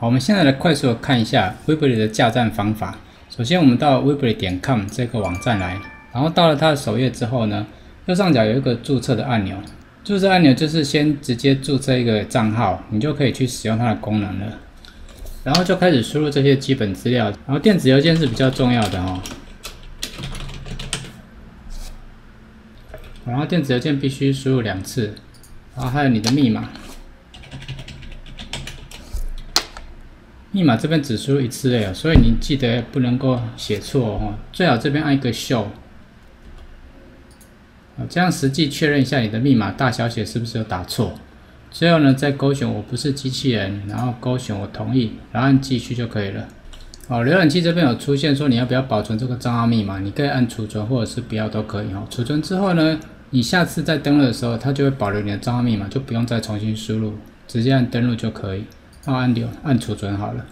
好，我们现在来快速的看一下 Weebly 的架站方法。首先，我们到 Weebly 点 com 这个网站来，然后到了它的首页之后呢，右上角有一个注册的按钮，注册按钮就是先直接注册一个账号，你就可以去使用它的功能了。然后就开始输入这些基本资料，然后电子邮件是比较重要的哦。然后电子邮件必须输入两次，然后还有你的密码。密码这边只输入一次哦，所以你记得不能够写错哦。最好这边按一个 Show，这样实际确认一下你的密码大小写是不是有打错。最后呢，再勾选我不是机器人，然后勾选我同意，然后按继续就可以了。哦，浏览器这边有出现说你要不要保存这个账号密码，你可以按储存或者是不要都可以哦。储存之后呢，你下次再登录的时候，它就会保留你的账号密码，就不用再重新输入，直接按登录就可以。按钮按储存好了，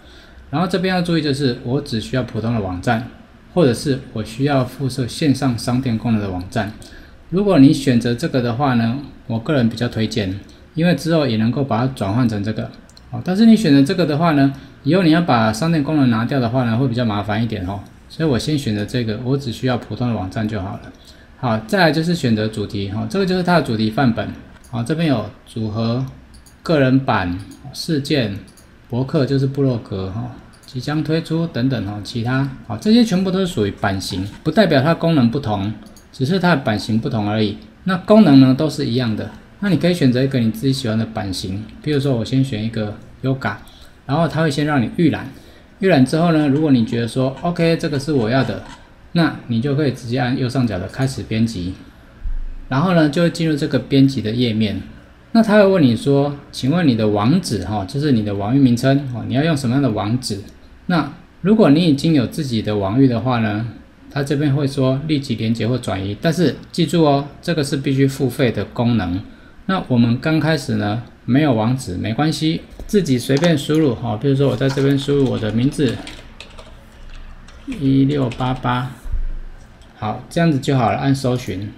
然后这边要注意就是，我只需要普通的网站，或者是我需要附设线上商店功能的网站。如果你选择这个的话呢，我个人比较推荐，因为之后也能够把它转换成这个。哦，但是你选择这个的话呢，以后你要把商店功能拿掉的话呢，会比较麻烦一点哦。所以我先选择这个，我只需要普通的网站就好了。好，再来就是选择主题哈，这个就是它的主题范本。好，这边有组合。个人版、事件、博客就是布洛格哈，即将推出等等哈，其他啊，这些全部都是属于版型，不代表它功能不同，只是它的版型不同而已。那功能呢都是一样的。那你可以选择一个你自己喜欢的版型，比如说我先选一个 Yoga，然后它会先让你预览，预览之后呢，如果你觉得说 OK 这个是我要的，那你就可以直接按右上角的开始编辑，然后呢就会进入这个编辑的页面。那他会问你说，请问你的网址哈，就是你的网域名称哦，你要用什么样的网址？那如果你已经有自己的网域的话呢，他这边会说立即连接或转移，但是记住哦，这个是必须付费的功能。那我们刚开始呢，没有网址没关系，自己随便输入哈，比如说我在这边输入我的名字一六八八，好，这样子就好了，按搜寻。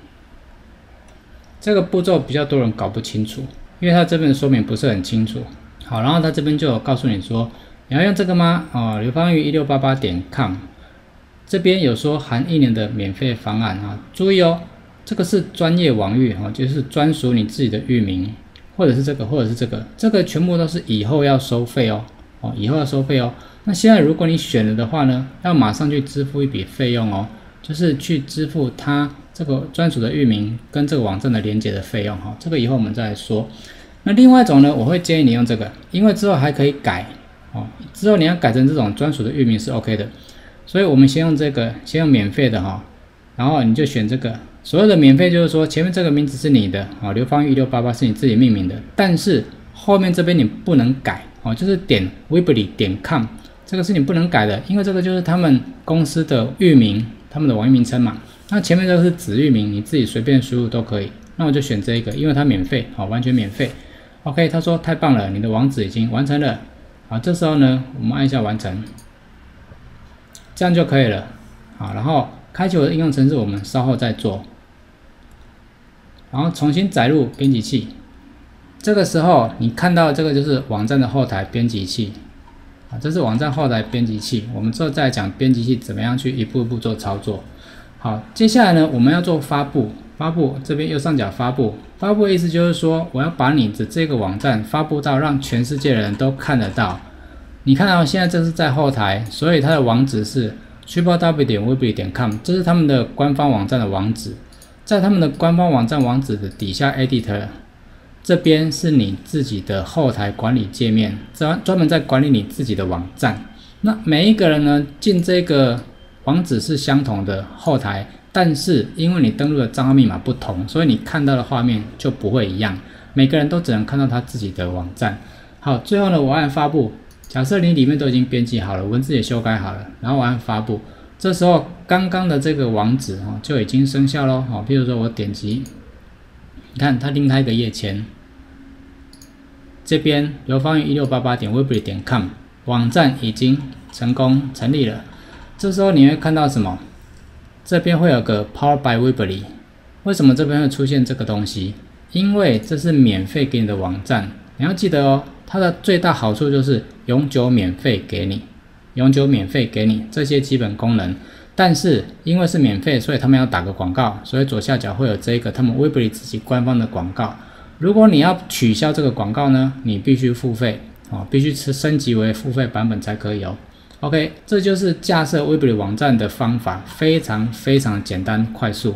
这个步骤比较多人搞不清楚，因为它这边的说明不是很清楚。好，然后它这边就有告诉你说，你要用这个吗？哦，刘芳玉一六八八点 com，这边有说含一年的免费方案啊。注意哦，这个是专业网域哈，就是专属你自己的域名，或者是这个，或者是这个，这个全部都是以后要收费哦。哦，以后要收费哦。那现在如果你选了的话呢，要马上去支付一笔费用哦，就是去支付它。这个专属的域名跟这个网站的连接的费用哈，这个以后我们再说。那另外一种呢，我会建议你用这个，因为之后还可以改哦。之后你要改成这种专属的域名是 OK 的，所以我们先用这个，先用免费的哈。然后你就选这个，所有的免费就是说前面这个名字是你的啊，刘芳玉六八八是你自己命名的，但是后面这边你不能改哦，就是点 weebly 点 com 这个是你不能改的，因为这个就是他们公司的域名，他们的网域名称嘛。那前面这个是子域名，你自己随便输入都可以。那我就选这一个，因为它免费，好，完全免费。OK，他说太棒了，你的网址已经完成了。好，这时候呢，我们按一下完成，这样就可以了。好，然后开启我的应用程式，我们稍后再做。然后重新载入编辑器，这个时候你看到这个就是网站的后台编辑器。啊，这是网站后台编辑器，我们之后再讲编辑器怎么样去一步一步做操作。好，接下来呢，我们要做发布。发布这边右上角发布，发布的意思就是说，我要把你的这个网站发布到让全世界的人都看得到。你看到现在这是在后台，所以它的网址是 triplew 点 web 点 com，这是他们的官方网站的网址。在他们的官方网站网址的底下，editor 这边是你自己的后台管理界面，专专门在管理你自己的网站。那每一个人呢，进这个。网址是相同的后台，但是因为你登录的账号密码不同，所以你看到的画面就不会一样。每个人都只能看到他自己的网站。好，最后呢，我按发布。假设你里面都已经编辑好了，文字也修改好了，然后我按发布。这时候刚刚的这个网址哈就已经生效喽。好，比如说我点击，你看它另开一个页签，这边刘芳玉一六八八点 weebly 点 com 网站已经成功成立了。这时候你会看到什么？这边会有个 Power by Weebly，为什么这边会出现这个东西？因为这是免费给你的网站，你要记得哦。它的最大好处就是永久免费给你，永久免费给你这些基本功能。但是因为是免费，所以他们要打个广告，所以左下角会有这个他们 Weebly 自己官方的广告。如果你要取消这个广告呢，你必须付费哦，必须是升级为付费版本才可以哦。OK，这就是架设 w e b l y 网站的方法，非常非常简单快速。